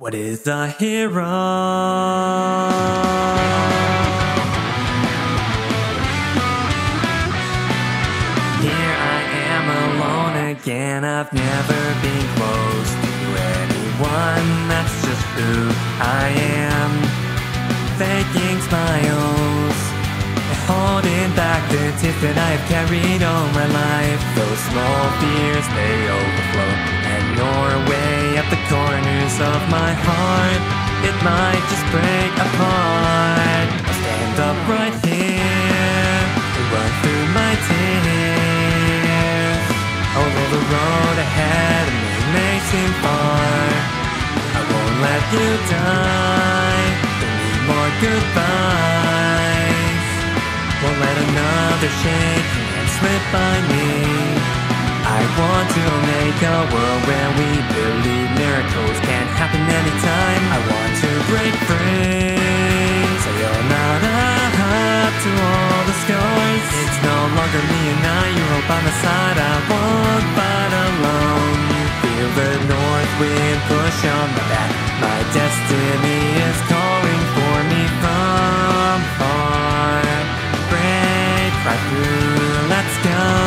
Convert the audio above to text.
What is a hero? Here I am alone again. I've never been close to anyone. That's just who I am. Faking smiles, holding back the tears that I've carried all my life. Those small fears, they overflow and gnaw away my heart. It might just break apart. I'll stand up right here and run through my tears. Although the road ahead of me may seem far, I won't let you die. Don't need more goodbyes. Won't let another shaking hand slip by me. I want to make a world where we by my side, I walk, but alone. Feel the north wind push on my back. My destiny is calling for me from far. Break right through, let's go.